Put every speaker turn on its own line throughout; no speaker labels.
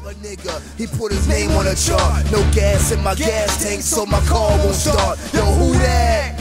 Another nigga, he put his name on a chart. No gas in my gas tank, so my car won't start. Yo, who that?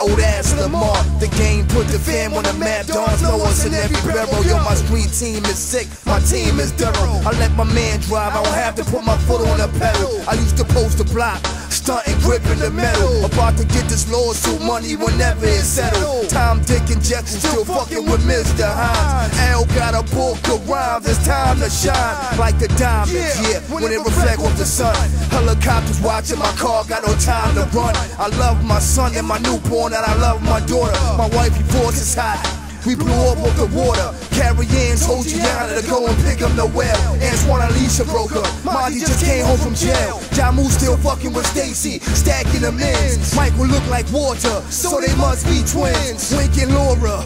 Old ass Lamar, the game put the fam on the map. Dons know us in every barrel. Yo, my street team is sick, my team is thorough. I let my man drive, I don't have to put my foot on the pedal. I used to post the block, stunting, gripping the metal. About to get this lawsuit money whenever it's settled. Tom, Dick, and Jekyll still fucking with Mr. Hines. L got a book of rhymes, it's time to shine like the diamonds, yeah, when it reflect off the sun. Helicopters watching my car, got no time to run. I love my son and my newborn, and I love my daughter. My wifey voice is hot. We blew up with the water. Carrie Ann told Gianna to go and pick up the well. Antoine Alicia broke up. Monty just came home from jail. Jamu still fucking with Stacy, stacking the men's. Michael look like water, so they must be twins. Wink and Laura.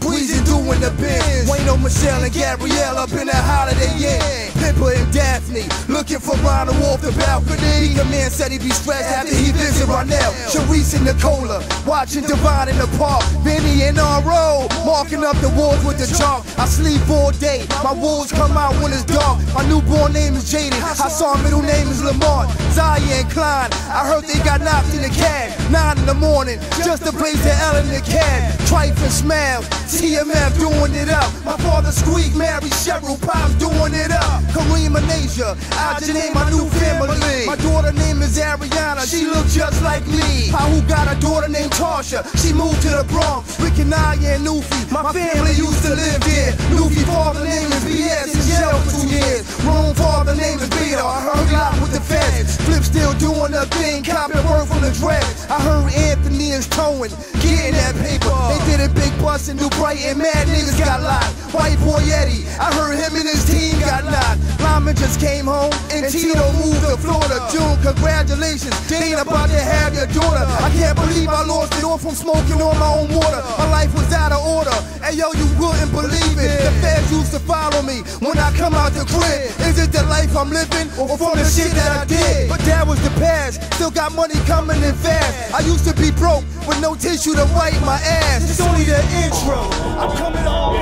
Breezy doing the biz. Wayno, Michelle, and Gabrielle up in that holiday inn. Pippa and Daphne looking for Ronald off the balcony. The man said he'd be stressed after he visit Ronell. Sharice and Nicola watching Divine in the park. Vinny and R.O. marking up the walls with the chalk. I sleep all day. My wolves come out when it's dark. My newborn name is Jaden. I saw middle name is Lamar. Zaya and Klein. I heard they got knocked in the cab. In the morning, just to blaze the L in the cab. Trife and Smiles. TMF doing it up. My father Squeak, Mary Cheryl, Pops doing it up. Kareem and Asia, I just named my new family. My daughter name is Ariana, she look just like me. I who got a daughter named Tasha, she moved to the Bronx. Rick and I and Nufi, my family used to live there. Nufi father name is BS, in jail for two years. Rome father name is Peter, I heard lot with the feds. Flip still doing the thing, copy dreads. I heard Anthony is towing, getting that paper. They did a big bust in New Brighton, mad niggas got locked. White boy Eddie, I heard him and his team got knocked. Lyman just came home, and Tito moved to Florida. June, congratulations, they about to have your daughter. I can't believe I lost it all from smoking on my own water. My life was out of order, and yo, you wouldn't believe to follow me when I come out the crib. Is it the life I'm living, or from the shit that I did? But that was the past, still got money coming in fast. I used to be broke with no tissue to wipe my ass. It's only the intro. I'm coming home.